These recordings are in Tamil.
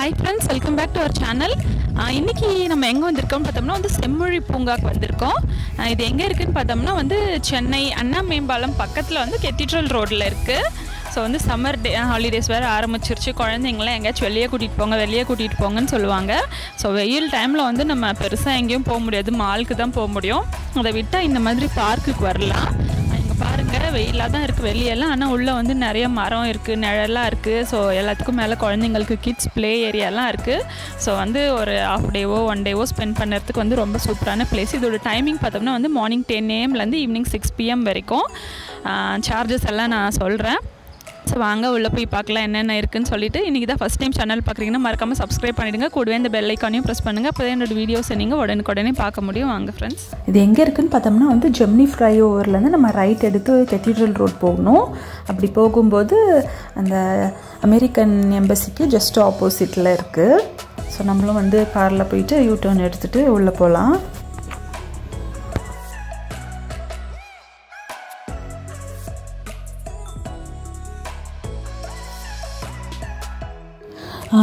பேக் டு அவர் சேனல் இன்னைக்கு நம்ம எங்கே வந்திருக்கோம்னு பார்த்தோம்னா வந்து செம்மொழி பூங்காக்கு வந்திருக்கோம். இது எங்கே இருக்குதுன்னு பார்த்தோம்னா வந்து சென்னை அண்ணா மேம்பாலம் பக்கத்தில் வந்து கெத்திட்ரல் ரோட்டில் இருக்குது ஸோ வந்து சம்மர் டே ஹாலிடேஸ் வேறு ஆரம்பிச்சிருச்சு. குழந்தைங்களாம் எங்கேயாச்சும் வெளியே கூட்டிகிட்டு போங்க வெளியே கூட்டிகிட்டு போங்கன்னு சொல்லுவாங்க. ஸோ வெயில் டைமில் வந்து நம்ம பெருசாக எங்கேயும் போக முடியாது. மாலுக்கு தான் போக முடியும். அதை விட்டால் இந்த மாதிரி பார்க்குக்கு வரலாம். வெயிலாக தான் இருக்குது வெளியெல்லாம். ஆனால் உள்ளே வந்து நிறைய மரம் இருக்குது நிழலாக இருக்குது ஸோ எல்லாத்துக்கும் மேலே குழந்தைங்களுக்கு கிட்ஸ் ப்ளே ஏரியாலாம் இருக்குது ஸோ வந்து ஒரு ஆஃப் டேவோ ஒன் டேவோ ஸ்பெண்ட் பண்ணுறதுக்கு வந்து ரொம்ப சூப்பரான பிளேஸ் இதோட டைமிங் பார்த்தோம்னா வந்து மார்னிங் டென் ஏஎம்லேருந்து ஈவினிங் சிக்ஸ் பிஎம் வரைக்கும். சார்ஜஸ் எல்லாம் நான் சொல்கிறேன் ஸோ வாங்க உள்ளே போய் பார்க்கலாம் என்னென்ன இருக்குன்னு சொல்லிட்டு. இன்றைக்கி தான் ஃபஸ்ட் டைம் சேனல் பார்க்குறீங்கன்னா மறக்காமல் சப்ஸ்கிரைப் பண்ணிடுங்க. கூடவே இந்த பெல் ஐக்கானையும் ப்ரெஸ் பண்ணுங்கள் அப்போ தான் என்னோட வீடியோஸை நீங்கள் உடனுக்குடனே பார்க்க முடியும். வாங்க ஃப்ரெண்ட்ஸ் இது எங்கே இருக்குன்னு பார்த்தோம்னா வந்து ஜெம்னி ஃப்ளை ஓவர்லேருந்து நம்ம ரைட் எடுத்து கெத்தீட்ரல் ரோட் போகணும். அப்படி போகும்போது அந்த அமெரிக்கன் எம்பசிக்கு ஜஸ்ட் ஆப்போசிட்டில் இருக்குது ஸோ நம்மளும் வந்து காரில் போயிட்டு யூ டர்ன் எடுத்துகிட்டு உள்ளே போகலாம்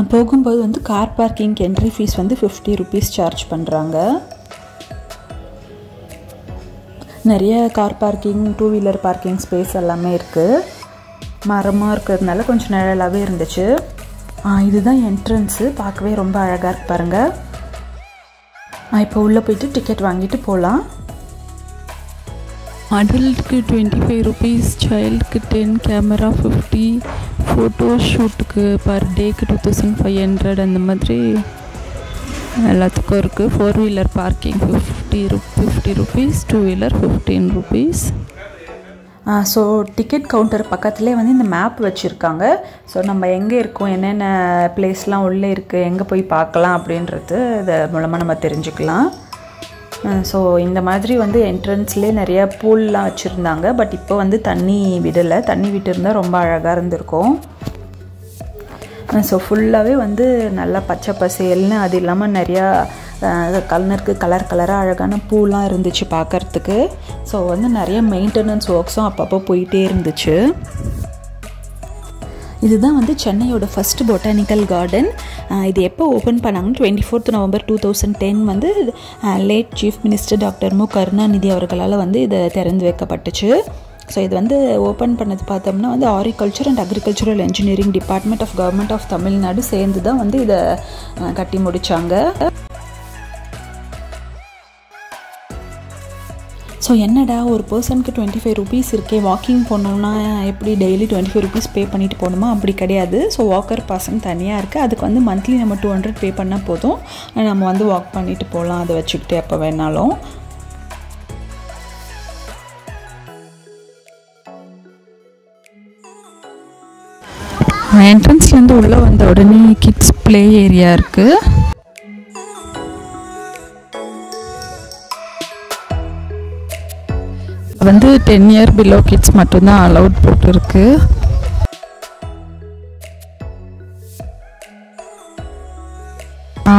போகும்போது வந்து கார் பார்க்கிங் என்ட்ரி ஃபீஸ் வந்து ஃபிஃப்டி ருபீஸ் சார்ஜ் பண்ணுறாங்க நிறைய car parking two wheeler parking space எல்லாமே இருக்குது மரமாக இருக்கிறதுனால கொஞ்சம் நிழலாகவே இருந்துச்சு. இதுதான் என்ட்ரன்ஸு பார்க்கவே ரொம்ப அழகாக இருக்கு பாருங்கள் இப்போ உள்ளே போயிட்டு டிக்கெட் வாங்கிட்டு போகலாம் அடல்ட்டுக்கு டுவெண்ட்டி ஃபைவ் ருபீஸ் சைல்டுக்கு டென் கேமரா ஃபிஃப்டி ஃபோட்டோ ஷூட்டுக்கு பர் டேக்கு டூ தௌசண்ட் ஃபைவ் ஹண்ட்ரட் அந்த மாதிரி எல்லாத்துக்கும் இருக்குது ஃபோர் வீலர் பார்க்கிங் ஃபிஃப்டி ரு fifty rupees two wheeler fifteen rupees so ticket counter பக்கத்துலேயே வந்து இந்த மேப் வச்சுருக்காங்க. ஸோ நம்ம எங்கே இருக்கோம் என்னென்ன பிளேஸ்லாம் உள்ளே இருக்குது எங்கே போய் பார்க்கலாம் அப்படின்றது இது மூலமாக நம்ம தெரிஞ்சுக்கலாம். ஸோ இந்த மாதிரி வந்து என்ட்ரன்ஸ்லேயே நிறைய பூல்லாம் வச்சுருந்தாங்க. பட் இப்போ வந்து தண்ணி விடலை. தண்ணி விட்டுருந்தால் ரொம்ப அழகாக இருந்திருக்கும். ஸோ ஃபுல்லாகவே வந்து நல்லா பச்சை பசேல்னு அது இல்லாமல் நிறையா கலருக்கு கலர் கலராக அழகான பூலாம் இருந்துச்சு பார்க்குறதுக்கு ஸோ வந்து நிறைய மெயின்டெனன்ஸ் ஒர்க்ஸும் அப்பப்போ போயிட்டே இருந்துச்சு. இதுதான் வந்து சென்னையோட ஃபஸ்ட் பொட்டானிக்கல் கார்டன் இது எப்போ ஓப்பன் பண்ணாங்கன்னு twenty fourth November two thousand ten வந்து late chief minister doctor Mu. Karunanidhi அவர்களால் வந்து இது திறந்து வைக்கப்பட்டுச்சு. ஸோ இது வந்து ஓப்பன் பண்ணது பார்த்தோம்னா வந்து horticulture and agricultural engineering department of government of Tamil Nadu சேர்ந்து தான் வந்து இதை கட்டி முடித்தாங்க ஸோ என்னடா ஒரு பர்சனுக்கு டுவெண்ட்டி ஃபைவ் ருபீஸ் இருக்கே வாக்கிங் போனோம்னா எப்படி daily twenty five rupees pay பண்ணிட்டு போகணுமா? அப்படி கிடையாது. ஸோ வாக்கர் பர்சன் தனியாக இருக்குது அதுக்கு வந்து மந்த்லி நம்ம டூ ஹண்ட்ரட் பே பண்ணால் போதும். நம்ம வந்து வாக் பண்ணிட்டு போகலாம் அதை வச்சுக்கிட்டு எப்போ வேணாலும். என்ட்ரன்ஸ்லேருந்து உள்ளே வந்த உடனே கிட்ஸ் ப்ளே ஏரியா இருக்குது வந்து டென் இயர் பிலோ கிட்ஸ் மட்டும்தான் அலவுட் போட்டிருக்கு.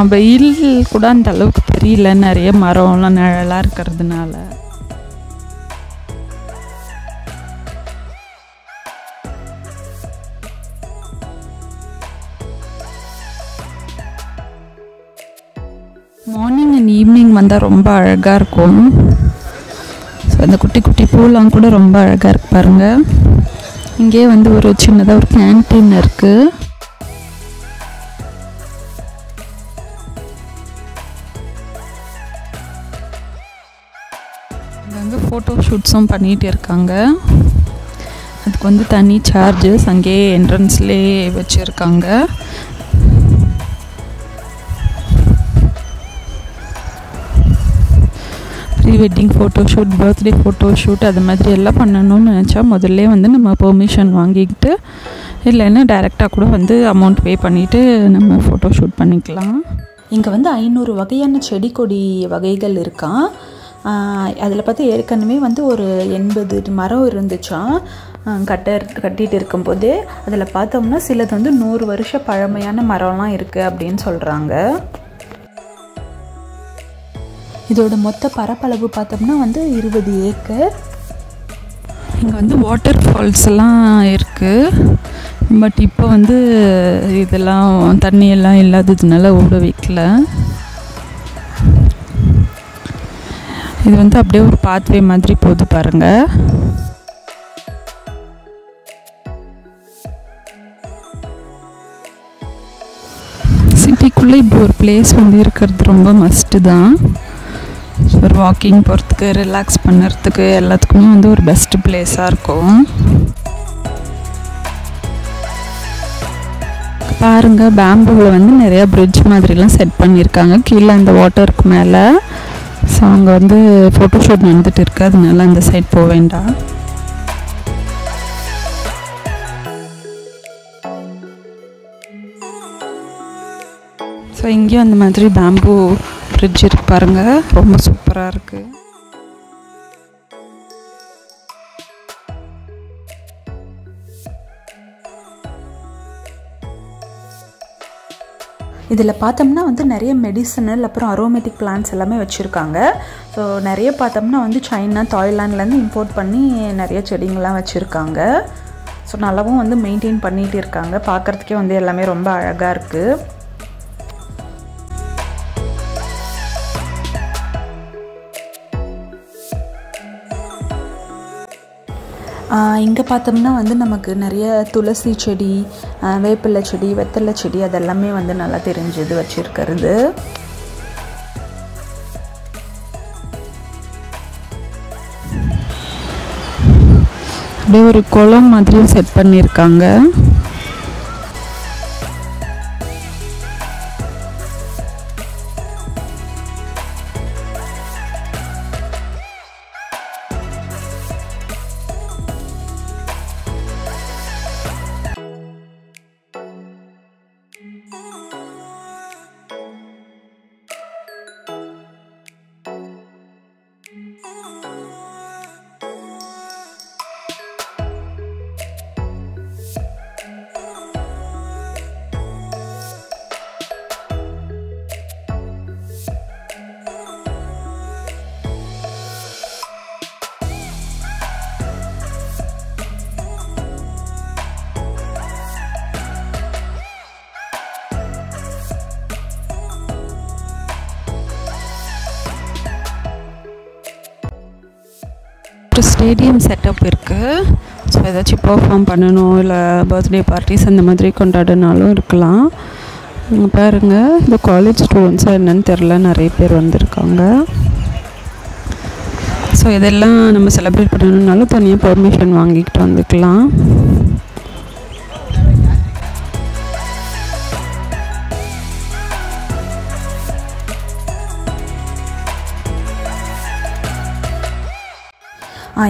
வெயில் கூட அந்த அளவுக்கு தெரியல. நிறைய மரம்லாம் நிழலாக இருக்கிறதுனால. மார்னிங் அண்ட் ஈவினிங் வந்தால் ரொம்ப அழகாக இருக்கும். அந்த குட்டி குட்டி பூலாம் கூட ரொம்ப அழகாக இருக்கு பாருங்கள் இங்கே வந்து ஒரு சின்னதாக ஒரு கேன்டீன் இருக்குது அங்கங்கே ஃபோட்டோ ஷூட்ஸும் பண்ணிகிட்டு இருக்காங்க. அதுக்கு வந்து தனி சார்ஜஸ் அங்கேயே என்ட்ரன்ஸ்லேயே வச்சுருக்காங்க. Pre wedding photo shoot birthday photo shoot அது மாதிரி எல்லாம் பண்ணணும்னு நினச்சா முதல்ல வந்து நம்ம பெர்மிஷன் வாங்கிக்கிட்டு இல்லைன்னா டைரெக்டாக கூட வந்து அமௌண்ட் பே பண்ணிவிட்டு நம்ம ஃபோட்டோ ஷூட் பண்ணிக்கலாம். இங்கே வந்து ஐநூறு வகையான செடி கொடி வகைகள் இருக்கான் அதில் பார்த்து ஏற்கனவே வந்து ஒரு எண்பது மரம் இருந்துச்சான் கட்ட கட்டிகிட்டு இருக்கும்போது அதில் பார்த்தோம்னா சிலது வந்து நூறு வருஷ பழமையான மரம்லாம் இருக்குது அப்படின்னு சொல்கிறாங்க இதோட மொத்த பரப்பளவு பார்த்தோம்னா வந்து இருபது ஏக்கர். இங்கே வந்து வாட்டர் ஃபால்ஸ் எல்லாம் இருக்குது பட் இப்போ வந்து இதெல்லாம் தண்ணியெல்லாம் இல்லாததுனால ஓட வைக்கல. இது வந்து அப்படியே ஒரு பாத்வே மாதிரி போகுது பாருங்கள் சிட்டிக்குள்ளே இப்போ ஒரு பிளேஸ் வந்து இருக்கிறது ரொம்ப மஸ்ட்டு தான். ஒரு வாக்கிங் போகிறதுக்கு ரிலாக்ஸ் பண்ணுறதுக்கு எல்லாத்துக்குமே வந்து ஒரு பெஸ்ட்டு பிளேஸாக இருக்கும். பாருங்கள் பேம்பூவில் வந்து நிறையா பிரிட்ஜ் மாதிரிலாம் செட் பண்ணியிருக்காங்க. கீழே அந்த வாட்டருக்கு மேலே. ஸோ அங்கே வந்து ஃபோட்டோஷூட் நடந்துட்டு இருக்கு. அதனால அந்த சைட் போக வேண்டாம். ஸோ இங்கேயும் அந்த மாதிரி பேம்பு ஃப்ரிட்ஜ் இருக்கு பாருங்க. ரொம்ப சூப்பராக இருக்குது இதில் பார்த்தோம்னா வந்து நிறைய மெடிசனல் அப்புறம் அரோமேட்டிக் பிளான்ஸ் எல்லாமே வச்சுருக்காங்க. ஸோ நிறைய பார்த்தோம்னா வந்து சைனா தாய்லாண்ட்லேருந்து இம்போர்ட் பண்ணி நிறைய செடிங்கள்லாம் வச்சுருக்காங்க. ஸோ நல்லாவும் வந்து மெயின்டைன் பண்ணிகிட்டு இருக்காங்க. பார்க்குறதுக்கே வந்து எல்லாமே ரொம்ப அழகாக இருக்குது இங்கே பார்த்தோம்னா வந்து நமக்கு நிறைய துளசி செடி வேப்பிலை செடி வெத்தலை செடி அதெல்லாமே வந்து நல்லா தெரிஞ்சது வச்சுருக்கிறது. அப்படியே ஒரு குளம் மாதிரியும் செட் பண்ணியிருக்காங்க ஸ்டேடியம் செட்டப் இருக்குது ஸோ ஏதாச்சும் பெர்ஃபார்ம் பண்ணணும் இல்லை பர்த்டே பார்ட்டிஸ் அந்த மாதிரி கொண்டாடினாலும் இருக்கலாம். இங்க பாருங்கள் இந்த காலேஜ் ஸ்டூடெண்ட்ஸாக என்னன்னு தெரில நிறைய பேர் வந்திருக்காங்க. ஸோ இதெல்லாம் நம்ம செலிப்ரேட் பண்ணணுன்னாலும் தனியாக பெர்மிஷன் வாங்கிக்கிட்டு வந்துக்கலாம்.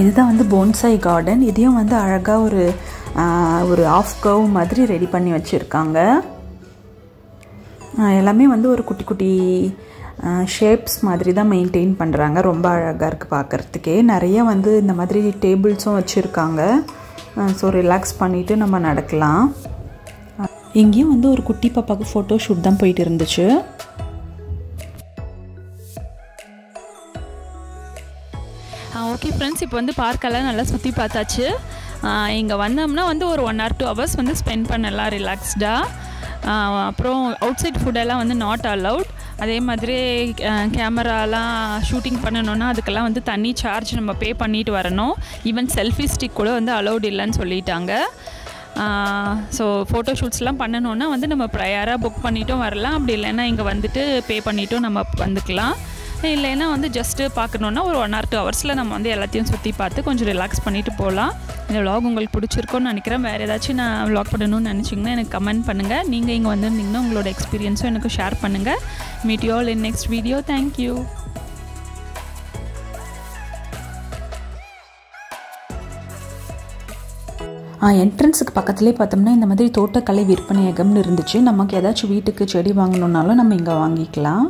இதுதான் வந்து போன்சாய் கார்டன் இதையும் வந்து அழகாக ஒரு ஒரு ஆஃப் கவ் மாதிரி ரெடி பண்ணி வச்சுருக்காங்க. எல்லாமே வந்து ஒரு குட்டி குட்டி ஷேப்ஸ் மாதிரி தான் மெயின்டைன் பண்ணுறாங்க ரொம்ப அழகாக இருக்குது பார்க்குறதுக்கே நிறைய வந்து இந்த மாதிரி டேபிள்ஸும் வச்சுருக்காங்க. ஸோ ரிலாக்ஸ் பண்ணிவிட்டு நம்ம நடக்கலாம். இங்கேயும் வந்து ஒரு குட்டி பாப்பாவுக்கு ஃபோட்டோ ஷூட் தான் போயிட்டு இருந்துச்சு. ஃப்ரெண்ட்ஸ் இப்போ வந்து பார்க்கெல்லாம் நல்லா சுற்றி பார்த்தாச்சு. இங்கே வந்தோம்னா வந்து ஒரு ஒன் ஆர் டூ ஹவர்ஸ் வந்து ஸ்பெண்ட் பண்ணலாம் ரிலாக்ஸ்டாக அப்புறம் அவுட் சைட் ஃபுட்டெல்லாம் வந்து நாட் அலவுட் அதே மாதிரி கேமராலாம் ஷூட்டிங் பண்ணணுன்னா அதுக்கெல்லாம் வந்து தனி சார்ஜ் நம்ம பே பண்ணிட்டு வரணும். ஈவன் செல்ஃபி ஸ்டிக் கூட வந்து அலௌட் இல்லைன்னு சொல்லிட்டாங்க. ஸோ ஃபோட்டோ ஷூட்ஸ்லாம் பண்ணணுன்னா வந்து நம்ம ப்ரையராக புக் பண்ணிட்டும் வரலாம். அப்படி இல்லைன்னா இங்கே வந்துட்டு பே பண்ணிட்டும் நம்ம வந்துக்கலாம். இல்லைன்னா வந்து ஜஸ்ட்டு பார்க்கணுன்னா ஒரு ஒன் ஆர் டூ ஹவர்ஸில் நம்ம வந்து எல்லாத்தையும் சுற்றி பார்த்து கொஞ்சம் ரிலாக்ஸ் பண்ணிவிட்டு போகலாம். இந்த விலாக் உங்களுக்கு பிடிச்சிருக்கோன்னு நினைக்கிறேன். வேறு ஏதாச்சும் நான் விலாக் பண்ணணும்னு நினச்சிங்கன்னா எனக்கு கமெண்ட் பண்ணுங்கள் நீங்கள் இங்கே வந்திருந்தீங்கன்னா உங்களோட எக்ஸ்பீரியன்ஸும் எனக்கு ஷேர் பண்ணுங்கள் meet you all in next video thank you என்ட்ரன்ஸுக்கு பக்கத்துலேயே பார்த்தோம்னா இந்த மாதிரி தோட்டக்கலை விற்பனையகம்னு இருந்துச்சு. நமக்கு ஏதாச்சும் வீட்டுக்கு செடி வாங்கணுன்னாலும் நம்ம இங்கே வாங்கிக்கலாம்.